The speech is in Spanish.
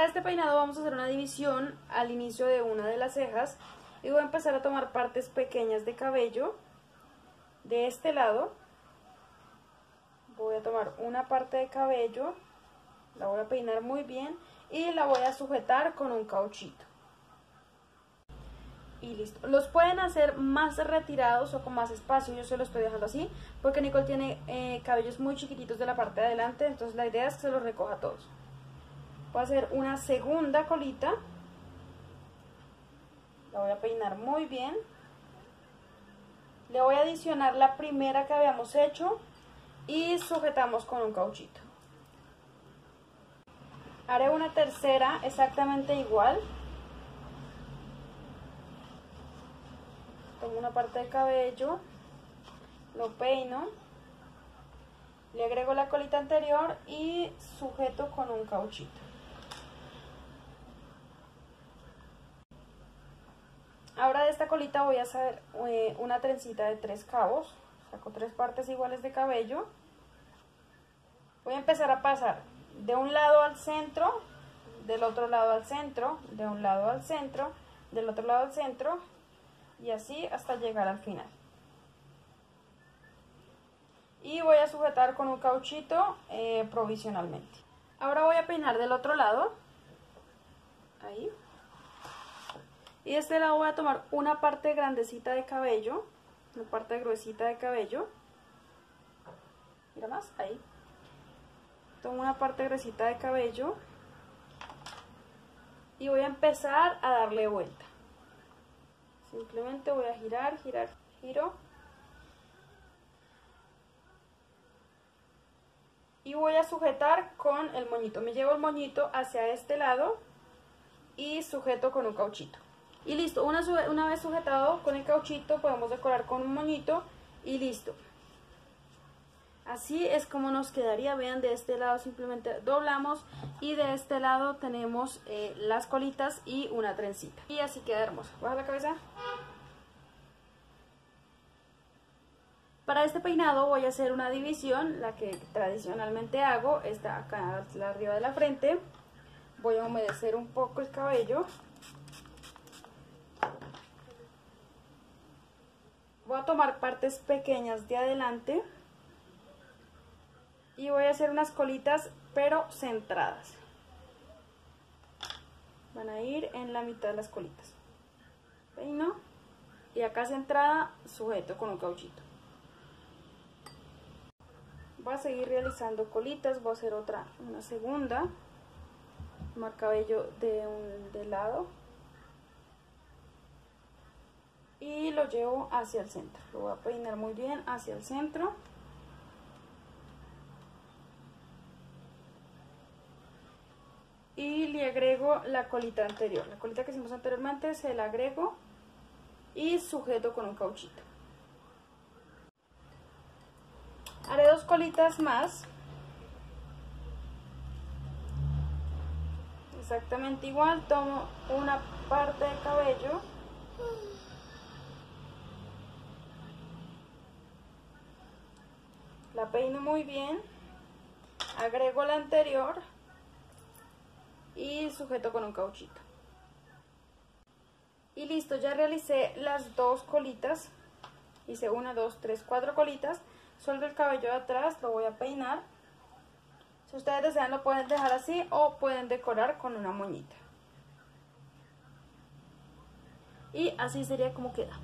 Para este peinado vamos a hacer una división al inicio de una de las cejas y voy a empezar a tomar partes pequeñas de cabello de este lado. Voy a tomar una parte de cabello, la voy a peinar muy bien y la voy a sujetar con un cauchito. Y listo. Los pueden hacer más retirados o con más espacio, yo se los estoy dejando así, porque Nicole tiene eh, cabellos muy chiquititos de la parte de adelante, entonces la idea es que se los recoja todos. Voy a hacer una segunda colita. La voy a peinar muy bien. Le voy a adicionar la primera que habíamos hecho y sujetamos con un cauchito. Haré una tercera exactamente igual. Tomo una parte de cabello, lo peino, le agrego la colita anterior y sujeto con un cauchito. Ahora de esta colita voy a hacer eh, una trencita de tres cabos. Saco tres partes iguales de cabello. Voy a empezar a pasar de un lado al centro, del otro lado al centro, de un lado al centro, del otro lado al centro y así hasta llegar al final. Y voy a sujetar con un cauchito eh, provisionalmente. Ahora voy a peinar del otro lado. Ahí. Y de este lado voy a tomar una parte grandecita de cabello, una parte gruesita de cabello. Mira más, ahí. Tomo una parte gruesita de cabello y voy a empezar a darle vuelta. Simplemente voy a girar, girar, giro. Y voy a sujetar con el moñito. Me llevo el moñito hacia este lado y sujeto con un cauchito. Y listo, una, una vez sujetado con el cauchito podemos decorar con un moñito y listo. Así es como nos quedaría, vean de este lado simplemente doblamos y de este lado tenemos eh, las colitas y una trencita. Y así queda hermoso. Baja la cabeza. Para este peinado voy a hacer una división, la que tradicionalmente hago, está acá arriba de la frente. Voy a humedecer un poco el cabello. A tomar partes pequeñas de adelante y voy a hacer unas colitas pero centradas. Van a ir en la mitad de las colitas. Peino y acá centrada sujeto con un cauchito. Voy a seguir realizando colitas, voy a hacer otra, una segunda. Tomar cabello de un de lado y lo llevo hacia el centro. Lo voy a peinar muy bien hacia el centro. Y le agrego la colita anterior. La colita que hicimos anteriormente se la agrego y sujeto con un cauchito. Haré dos colitas más. Exactamente igual, tomo una parte de cabello la peino muy bien, agrego la anterior y sujeto con un cauchito. Y listo, ya realicé las dos colitas, hice una, dos, tres, cuatro colitas, suelto el cabello de atrás, lo voy a peinar. Si ustedes desean lo pueden dejar así o pueden decorar con una moñita. Y así sería como queda.